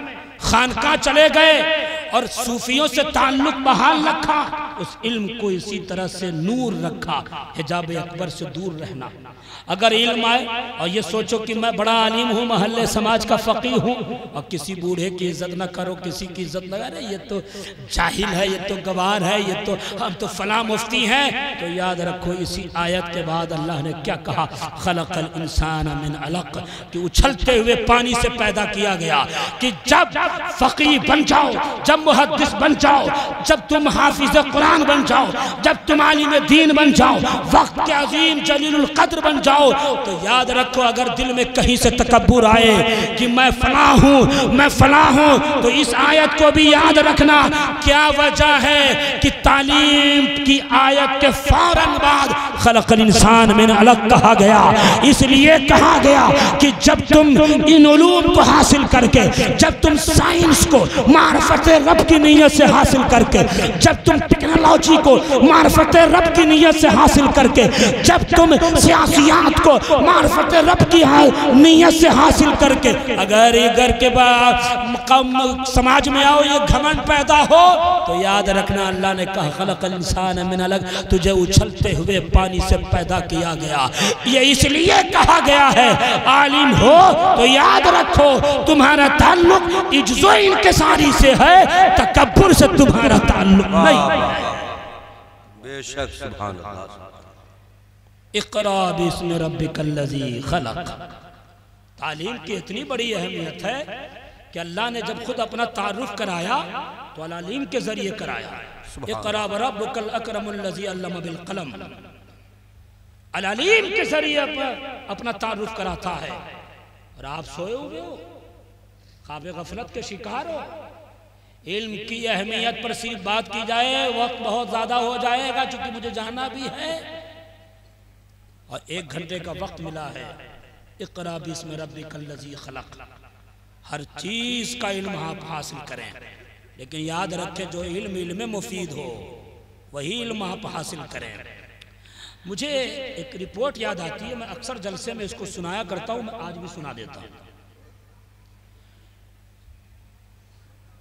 Speaker 1: खानका चले गए और सूफियों से ताल्लुक बहाल रखा। उस इल्म को इसी तरह से नूर रखा। हिजाब अकबर से दूर रहना। अगर इल्म आए, और ये सोचो कि मैं बड़ा आलिम हूँ, महल्ले समाज का फ़कीर हूँ, और किसी बूढ़े की इज़्ज़त ना करो, किसी की इज़्ज़त ना अरे ये तो जाहिल है, ये तो गवार है, ये तो हम तो फला मुफ्ती हैं। तो याद रखो, इसी आयत के बाद अल्लाह ने क्या कहा? खलकल इंसान मिन अलग कि उछलते हुए पानी से पैदा किया गया, कि जब फ़कीर बन जाओ, जब मुहदस बन जाओ, जब तुम हाफिज कुरान बन जाओ, जब तुम आलिम दीन बन जाओ, वक्त के अजीम जलील कद्र बन जाओ जाओ तो याद रखो, अगर दिल में कहीं से तकबर आए कि मैं फला हूँ, मैं फला हूँ तो इस आयत को भी याद रखना। क्या वजह है कि तालीम की आयत के फ़ौरन बाद खलकल इंसान में अलग कहा गया? इसलिए कहा गया कि जब तुम इन उलूम को हासिल करके, जब तुम साइंस को मार्फत रब की नीयत से हासिल करके, जब तुम टेक्नोलॉजी को मार्फत रब की नीयत से हासिल करके, जब तुम सियासियात बात को मार्फत रब की नीयत से हासिल करके। अगर ये घर के बाद कम समाज में आओ, ये घमंड पैदा हो तो याद रखना अल्लाह ने कहा, खलक इंसान मिन अलग, तुझे उछलते हुए पानी से पैदा किया गया। ये इसलिए कहा गया है, आलिम हो तो याद रखो, तुम्हारा ताल्लुक इज्जो इनके सारी से है तकबर से तुम्हारा ताल्लुक नहीं। बेशक, सुभान अल्लाह। इकरा रबिकल्लजी खलक। तालीम की इतनी बड़ी अहमियत है कि अल्लाह ने जब खुद अपना तारुफ कराया तो अलालीम के ज़रिए कराया। इकरा बरबकल अकरमल्लजी कलम। अलालीम के ज़रिए अपना तारुफ कराता है। और आप सोए हुए हो? खाब गफलत के शिकार हो? इल्म की अहमियत पर सिर्फ़ बात की जाए वक्त बहुत ज़्यादा हो जाएगा चूँकि मुझे जाना भी है। और एक घंटे का वक्त मिला है। इकरा बिस्म रबी खलक। हर चीज़ का इल्म आप हासिल करें। लेकिन याद रखें, जो इल्म इल्म मुफीद हो, वही इल्म आप हासिल करें। मुझे एक रिपोर्ट याद आती है, मैं अक्सर जलसे में इसको सुनाया करता हूँ, मैं आज भी सुना देता हूँ।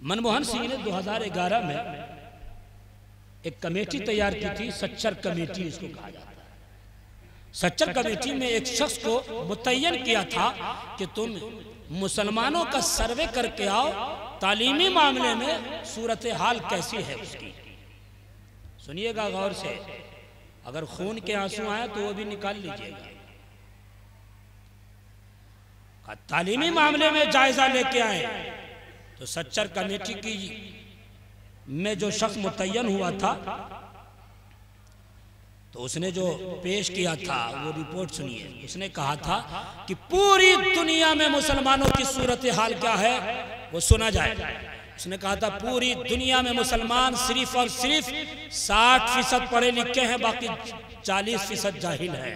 Speaker 1: मनमोहन सिंह ने 2011 में एक कमेटी तैयार की थी, सच्चर कमेटी इसको कहा जाता सच्चर कमेटी में एक शख्स को मुतयन किया था कि तुम मुसलमानों का सर्वे करके आओ तालीमी मामले में सूरत हाल कैसी है उसकी। सुनिएगा गौर से अगर खून के आँसू आए तो वो भी निकाल लीजिएगा। तालीमी मामले में जायजा लेके आए। तो सच्चर कमेटी की में जो शख्स मुतयन हुआ था तो उसने जो पेश किया था वो रिपोर्ट सुनिए। उसने कहा था कि पूरी दुनिया में मुसलमानों की सूरत हाल क्या है वो सुना जाए। उसने कहा था पूरी दुनिया में मुसलमान सिर्फ़ और सिर्फ़ साठ फ़ीसद पढ़े लिखे हैं बाकी चालीस फ़ीसद जाहिल है।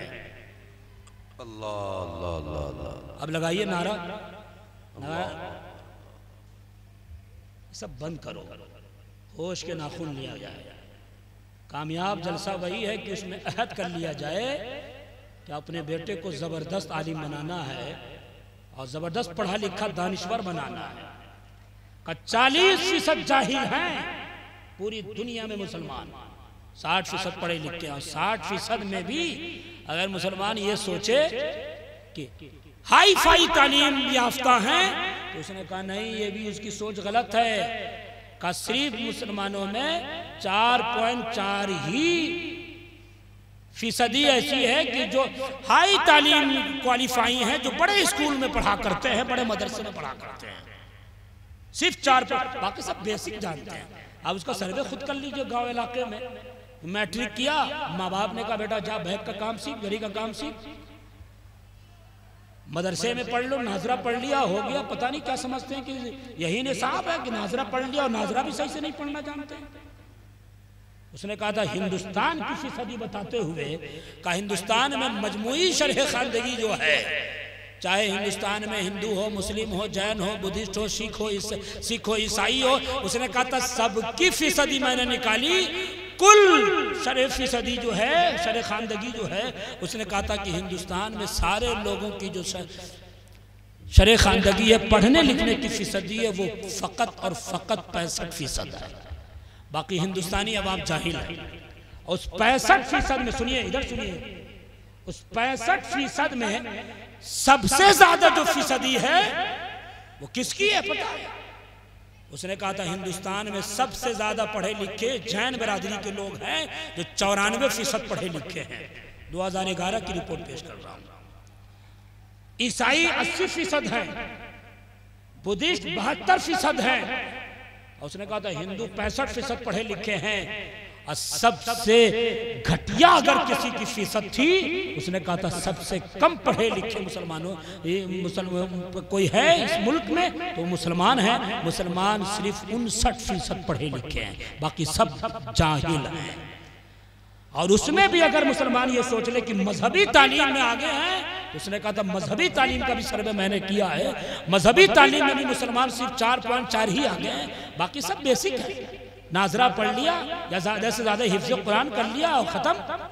Speaker 2: अल्लाह अल्लाह अल्लाह अल्लाह।
Speaker 1: अब लगाइए नारा। नारा। सब बंद करो। होश के नाखून लिया जाए। कामयाब जलसा वही है कि उसमें अहद कर लिया जाए कि अपने बेटे को ज़बरदस्त आलिम बनाना है और ज़बरदस्त पढ़ा लिखा दानिश्वर बनाना है। चालीस फ़ीसद जाहिल हैं पूरी दुनिया में मुसलमान। साठ फ़ीसद पढ़े लिखे और साठ फ़ीसद में भी अगर मुसलमान ये सोचे कि हाई फाई तालीम याफ्ता हैं तो उसने कहा, नहीं, ये भी उसकी सोच गलत है। का सिर्फ़ मुसलमानों में चार पॉइंट चार ही फ़ीसदी ऐसी है कि जो हाई तालीम क्वालिफाई हैं, जो बड़े स्कूल में पढ़ा करते हैं, बड़े मदरसे में पढ़ा करते हैं। सिर्फ़ चार बाकी सब बेसिक जानते हैं। अब उसका सर्वे खुद कर लीजिए गाँव इलाके में। मैट्रिक किया, माँ बाप ने कहा, बेटा, जा बैग का काम सीख घड़ी का काम सीख। मदरसे में पढ़ लो, नाजरा पढ़ लिया, हो गया, पता नहीं क्या समझते हैं कि यही निसाब है कि नाजरा पढ़ लिया और नाजरा भी सही से नहीं पढ़ना जानते। उसने कहा था, हिंदुस्तान की फ़ीसदी बताते हुए का हिंदुस्तान में मजमुई शरह खानदगी जो है, चाहे हिंदुस्तान में हिंदू हो, मुस्लिम हो, जैन हो, बुद्धिस्ट हो, सिख हो सिख हो, ईसाई हो, उसने कहा था, सबकी फ़ीसदी मैंने निकाली कुल शरे फ़ीसदी जो है, शरे खानदगी जो है, उसने कहा था कि हिंदुस्तान में सारे लोगों की जो शरे खानदगी है, पढ़ने लिखने की फ़ीसदी है, वो फ़कत और फ़कत पैंसठ फ़ीसद है। बाकी हिंदुस्तानी आप जाहिल है। और उस पैंसठ फ़ीसद में सुनिए, इधर सुनिए। उस पैंसठ फ़ीसद में सबसे ज़्यादा जो फ़ीसदी है, वो किसकी है पता है? उसने कहा था, हिंदुस्तान में सबसे ज़्यादा पढ़े लिखे जैन बरादरी के लोग हैं, जो चौरानवे फ़ीसद पढ़े लिखे हैं 2011 की रिपोर्ट पेश कर रहा हूँ। ईसाई 80 फ़ीसद है, बुद्धिस्ट बहत्तर फ़ीसद है। उसने कहा था, हिंदू पैंसठ फ़ीसद पढ़े लिखे हैं। और सबसे घटिया अगर किसी की फ़ीसद थी, उसने कहा था, सबसे कम पढ़े लिखे मुसलमानों मुसलमान कोई है इस मुल्क में? तो मुसलमान है। मुसलमान सिर्फ़ उनसठ फ़ीसद पढ़े लिखे हैं, बाकी सब जाहिल हैं। और उसमें भी अगर मुसलमान ये सोच ले कि मजहबी तालीम में आगे हैं, उसने कहा था, मजहबी तालीम का भी सर्वे मैंने किया है। मजहबी तालीम में भी मुसलमान सिर्फ़ चार पॉइंट चार ही आगे हैं, बाकी सब बेसिक है। नाजरा पढ़ लिया या ज़्यादा से ज़्यादा हिफ्ज कुरान कर लिया और खत्म।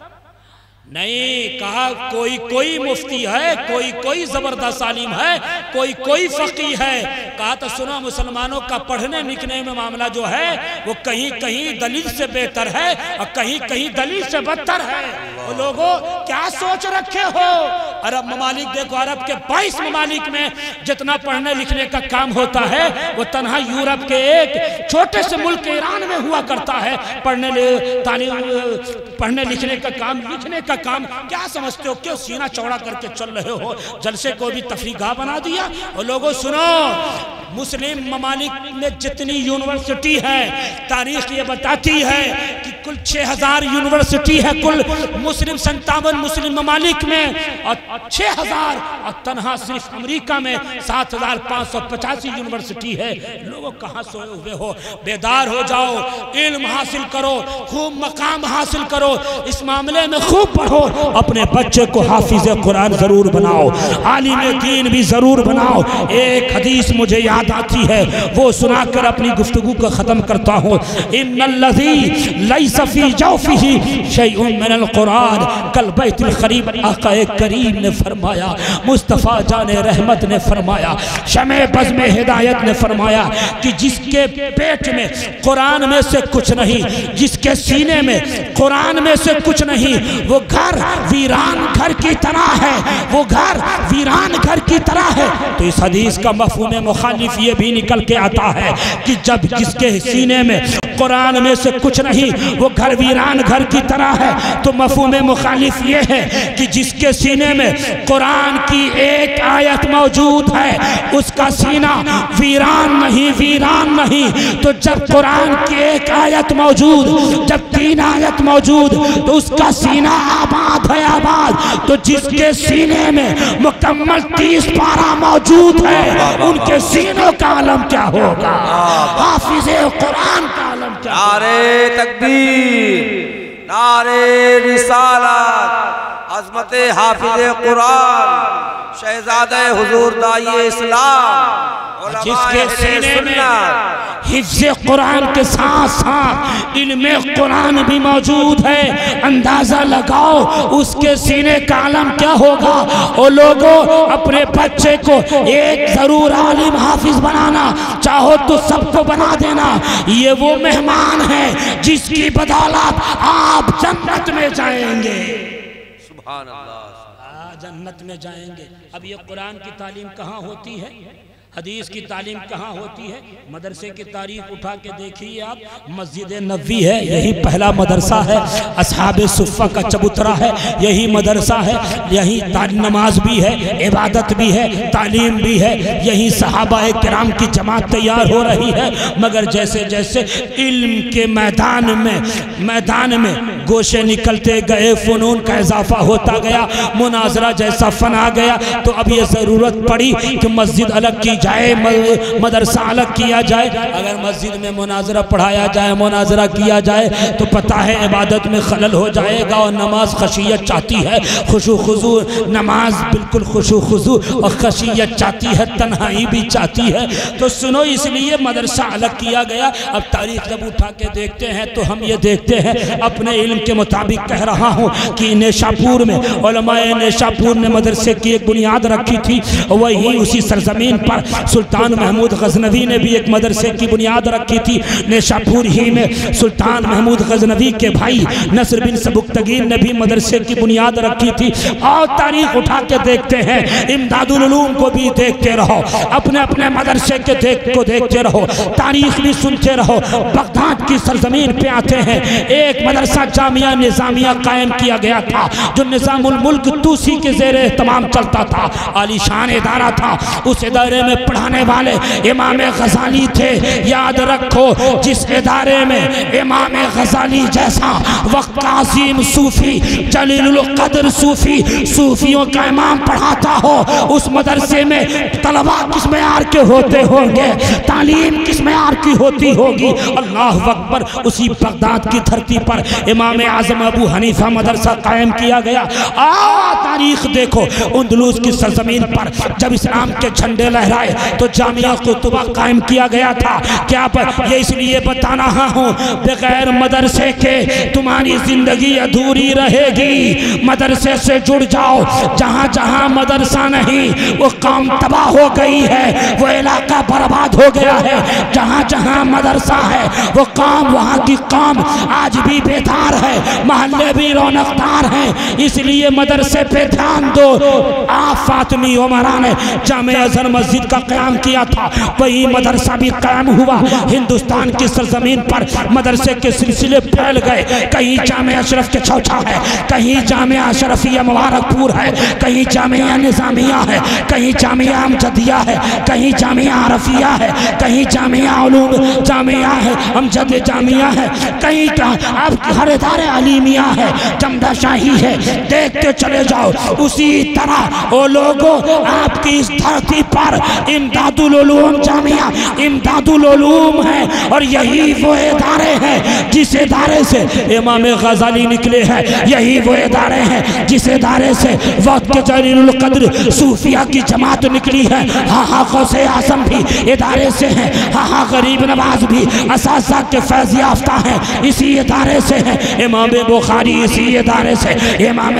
Speaker 1: नहीं, कहा कोई कोई मुफ्ती है, कोई कोई ज़बरदस्त आलिम है, कोई कोई फकी है। कहा तो सुनो, मुसलमानों का पढ़ने लिखने में मामला जो है, वो कहीं कहीं दलील से बेहतर है और कहीं कहीं दलील से बदतर है। लोगों, क्या सोच रखे हो? अरब ममालिक देखो, अरब के 22 ममालिक में जितना पढ़ने लिखने का काम होता है, वो तनहा यूरोप के एक छोटे से मुल्क ईरान में हुआ करता है। पढ़ने पढ़ने लिखने का काम, लिखने का काम, क्या समझते हो? क्यों सीना चौड़ा करके चल रहे हो? जलसे को भी तफरीगा बना दिया। और लोगों, सुनो, मुस्लिम ममालिक में जितनी यूनिवर्सिटी है, तारीख ये बताती है कि कुल 6000 यूनिवर्सिटी है कुल मुस्लिम संतावन मुस्लिम ममालिक में। और 6000 और तनहा सिर्फ़ अमेरिका में 7585 यूनिवर्सिटी है। लोगों, कहाँ सोए हुए हो? बेदार हो जाओ, इल्म हासिल करो, खूब मकाम हासिल करो। इस मामले में खूब अपने बच्चे को हाफिज कुरान ज़रूर बनाओ। आलिम दीन भी ज़रूर बनाओ। एक हदीस मुझे याद आती है, वो सुनाकर अपनी गुफ्तगु को ख़त्म करता हूँ। कुरान। कल करीम ने फरमाया, मुस्तफ़ा जान रहमत ने फरमाया, शमे हिदायत ने फरमाया कि जिसके पेट में, कुरान में से कुछ नहीं, जिसके सीने में, कुरान में से कुछ नहीं, वो घर वीरान घर की तरह है। वो घर वीरान घर की तरह है। तो इस हदीस का मफहूम मुखालिफ ये भी निकल के आता है कि जब जिसके सीने में कुरान में से कुछ नहीं वो घर वीरान घर की तरह है। तो मफहूम मुखालिफ ये है कि जिसके सीने में कुरान की एक आयत मौजूद है उसका सीना वीरान नहीं वीरान नहीं। तो जब कुरान की एक आयत मौजूद जब तीन आयत मौजूद तो उसका सीना आबाद है आबाद। तो जिसके सीने में मुकम्मल तीस पारा मौजूद है उनके सीनों का आलम क्या होगा? हाफिज कुरान का आलम
Speaker 2: नारे तकबीर नारे रिसालत अजमत हाफिज कुरान शहजादे हुजूर दाई इस्लाम
Speaker 1: जिसके सीने में हिफ्ज कुरान के साथ साथ इल्म कुरान भी मौजूद है अंदाज़ा लगाओ उसके सीने का आलम क्या होगा? और लोगों अपने बच्चे को एक ज़रूर आलिम हाफिज बनाना चाहो तो सबको बना देना। ये वो मेहमान है जिसकी बदौलत आप जन्नत में जाएँगे।
Speaker 2: सुभान अल्लाह।
Speaker 1: हाँ, जन्नत में जाएँगे। अब ये कुरान की तालीम कहाँ होती है? हदीस की तालीम कहाँ होती है? मदरसे की तारीख उठा के देखिए आप। मस्जिद नबी है, यही पहला मदरसा है। असहाब सुफ़ा का चबूतरा है, यही मदरसा है। यही नमाज़ भी है, इबादत भी है, तालीम भी है। यही सहाबा कराम की जमात तैयार हो रही है। मगर जैसे जैसे इल्म के मैदान में मैदान में गोशे निकलते गए, फ़नून का इजाफा होता गया, मुनाजरा जैसा फन आ गया तो अब ये ज़रूरत पड़ी कि मस्जिद अलग की जाए मदरसा अलग किया जाए। अगर मस्जिद में मुनाजरा पढ़ाया जाए, मुनाजरा किया जाए तो पता है इबादत में खलल हो जाएगा और नमाज़ खशियत चाहती है। खुशु खुजू, नमाज़ बिल्कुल खुशु खुजू और खशियत चाहती है, तन्हाई भी चाहती है। तो सुनो, इसलिए मदरसा अलग किया गया। अब तारीख जब उठा के देखते हैं तो हम ये देखते हैं, अपने इल्म के मुताबिक कह रहा हूँ कि नेशापुर में नेशापुर ने मदरसे की एक बुनियाद रखी थी, वही उसी सरजमीन पर सुल्तान महमूद गजनवी ने भी एक मदरसे की बुनियाद रखी थी, नेशापुर ही में। सुल्तान महमूद गजनवी के भाई नसर बिन सबुकतगीर ने भी मदरसे की बुनियाद रखी थी। और तारीख उठा के देखते हैं इमदादुलूम को भी देखते रहो अपने अपने मदरसे के देख को देखते रहो, तारीख भी सुनते रहो बगदाद की सरजमीन पे आते हैं। एक मदरसा जामिया निज़ामिया कायम किया गया था, जो निज़ामुल मुल्क तूसी के जेर तमाम चलता था आलिशान इदारा था। उस इदारे में पढ़ाने वाले इमाम गजाली थे। याद रखो, जिस इदारे में इमाम गजाली जैसा वक्कासीम सूफी जलील कदर सूफी सूफियों का इमाम पढ़ाता हो, उस मदरसे में तलबा किस मैार के होते होंगे, तालीम किस मैार की होती होगी? अल्लाह अकबर उसी बगदाद की धरती पर इमाम आज़म अबू हनीफा मदरसा कायम किया गया। आ, तारीख देखो उन्दलूस की सरजमीन पर जब इस्लाम के झंडे लहराए तो जामिया कुतुबा कायम किया गया था। क्या पर ये इसलिए बता रहा हूँ, बगैर मदरसे के तुम्हारी ज़िंदगी अधूरी रहेगी। मदरसे से जुड़ जाओ, जहाँ जहाँ मदरसा नहीं, वो काम तबाह हो गई है, वो इलाका बर्बाद हो गया है। जहाँ जहाँ मदरसा है, वो काम, वहाँ की काम आज भी बेदार है। मोहल्ले भी रौनकदार हैं। इसलिए मदरसे पे ध्यान दो। आप फातमी उमरा ने जाम अजहर मस्जिद का क्याम किया था। वही मदरसा भी कायम हुआ। हिंदुस्तान की सरजमीन पर मदरसे के सिलसिले फैल गए। कहीं जाम अशरफ के चौथा है। कहीं जाम अशरफिया मुबारकपुर है। कहीं जामिया निज़ामिया है। कहीं जामिया अमजदिया है। कहीं जामिया अरफिया है। कहीं जामिया जामिया है। अमजद जामिया है, कहीं का अब हर इदारे अलीमिया है जमदा शाही है, देखते चले जाओ। उसी तरह वो लोगों, आपकी इस धरती पर इमदादुल जामिया इमदादुल है, और यही वो इदारे हैं जिस इदारे से इमाम गजाली निकले हैं, यही वो इदारे हैं जिस इदारे से वक्त के जलीलकद्र सूफिया की जमात निकली है। हाँ हाँ गौसे आसम भी इदारे से हैं हाँ हाँ गरीब नवाज़ भी असा के फैज याफ्ता हैं। इसी इदारे से है। इमाम बुखारी इसी इदारे से इमाम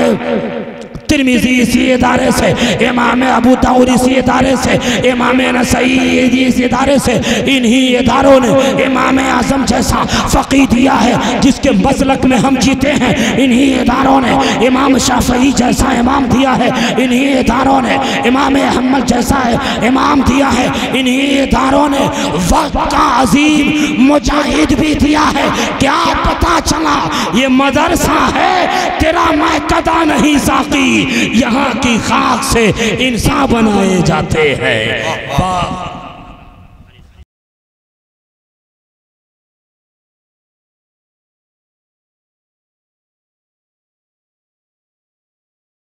Speaker 1: तिरमिजी इसी इदारे से, इमाम अबू ताउर इसी इदारे से, इमाम नसई इस इदारे से, इन्हीं इदारों ने इमाम आज़म जैसा फ़की दिया है, जिसके मसलक में हम जीते हैं, इन्हीं इदारों ने इमाम शाफी जैसा इमाम दिया है, इन्हीं इदारों ने इमाम अहमद जैसा है इमाम दिया है, इन्हीं इदारों ने वक्त का अजीम मुजाहिद भी दिया है। क्या पता चला, ये मदरसा है, तेरा मैं कदा नहीं साकी। यहाँ की खाक से इंसान बनाए जाते हैं।